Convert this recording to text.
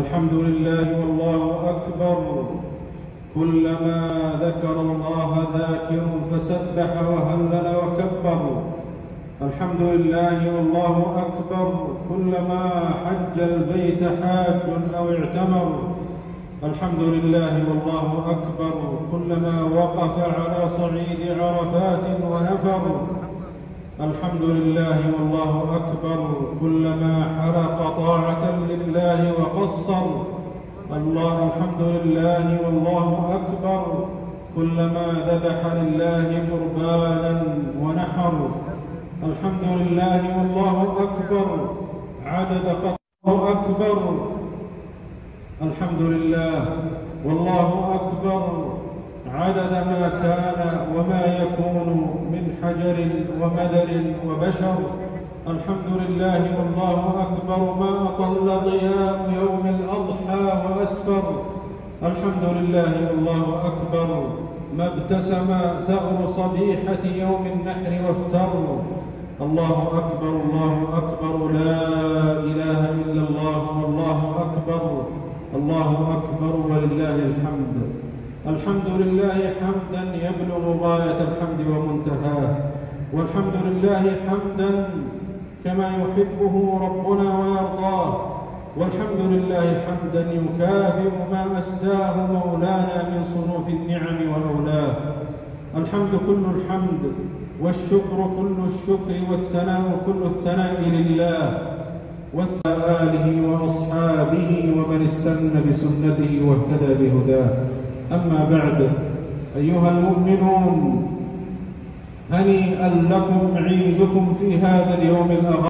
الحمد لله والله أكبر. كلما ذكر الله ذاكر فسبح وهلل وكبر. الحمد لله والله أكبر. كلما حج البيت حاج أو اعتمر. الحمد لله والله أكبر. كلما وقف على صعيد عرفات ونفر. الحمد لله والله أكبر. كلما حرق طاعة وقصر الله الحمد لله والله أكبر. كلما ذبح لله قربانا ونحر. الحمد لله والله أكبر. عدد قطره أكبر. الحمد لله والله أكبر. عدد ما كان وما يكون من حجر ومدر وبشر. الحمد لله والله أكبر ما أطل ضياء يوم الأضحى وأسفر. الحمد لله والله أكبر ما ابتسم ثغر صبيحة يوم النحر وافتر. الله أكبر الله أكبر لا إله إلا الله والله أكبر الله أكبر ولله الحمد. الحمد لله حمدا يبلغ غاية الحمد ومنتهاه. والحمد لله حمدا كما يحبه ربنا ويرضاه. والحمد لله حمدا يكافئ ما أسداه مولانا من صنوف النعم والأولاه الحمد كل الحمد والشكر كل الشكر والثناء كل الثناء لله. آله وأصحابه ومن استنى بسنته واهتدى بهداه. أما بعد أيها المؤمنون هنيئا لكم عيدكم في هذا اليوم الأغر